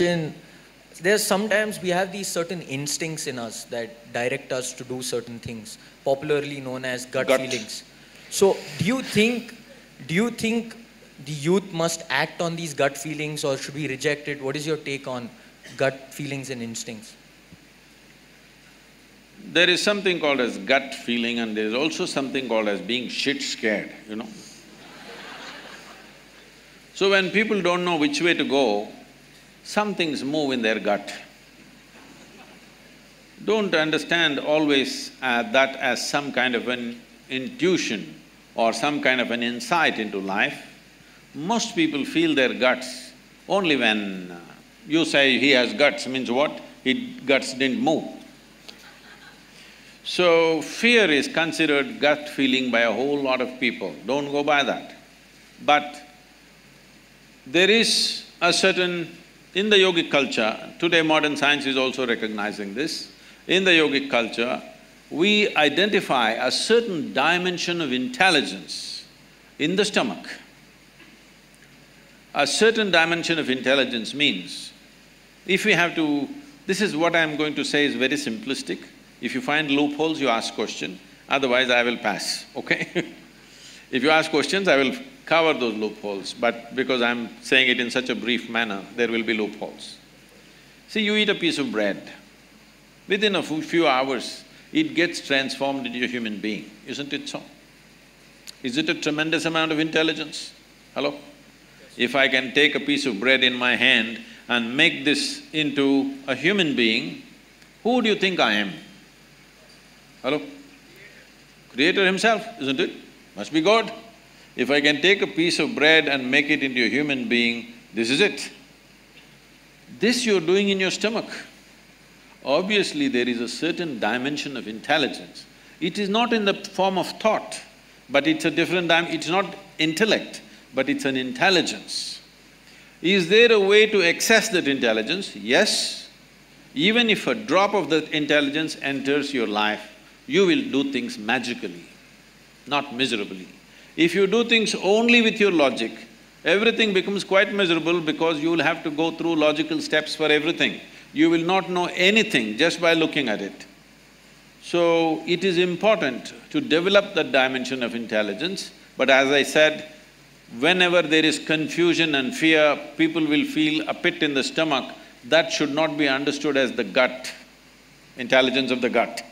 There's sometimes we have these certain instincts in us that direct us to do certain things, popularly known as gut, Gut. feelings. So, do you think, do you think the youth must act on these gut feelings, or should we reject it? What is your take on gut feelings and instincts? There is something called as gut feeling and there is also something called as being shit scared, you know. So when people don't know which way to go, some things move in their gut. Don't understand always uh, that as some kind of an intuition or some kind of an insight into life. Most people feel their guts only when uh, you say he has guts means what? His guts didn't move. So, fear is considered gut feeling by a whole lot of people, don't go by that. But there is a certain… in the yogic culture, today modern science is also recognizing this, in the yogic culture, we identify a certain dimension of intelligence in the stomach. A certain dimension of intelligence means, if we have to… this is what I'm going to say is very simplistic. If you find loopholes, you ask question, otherwise I will pass, okay? if you ask questions, I will cover those loopholes, but because I'm saying it in such a brief manner, there will be loopholes. See, you eat a piece of bread, within a few hours, it gets transformed into a human being, isn't it so? Is it a tremendous amount of intelligence? Hello? If I can take a piece of bread in my hand and make this into a human being, who do you think I am? Hello? Creator himself, isn't it? Must be God. If I can take a piece of bread and make it into a human being, this is it. This you're doing in your stomach. Obviously, there is a certain dimension of intelligence. It is not in the form of thought, but it's a different dim… it's not intellect, but it's an intelligence. Is there a way to access that intelligence? Yes. Even if a drop of that intelligence enters your life, you will do things magically, not miserably. If you do things only with your logic, everything becomes quite miserable because you will have to go through logical steps for everything. You will not know anything just by looking at it. So, it is important to develop that dimension of intelligence, but as I said, whenever there is confusion and fear, people will feel a pit in the stomach, that should not be understood as the gut, intelligence of the gut.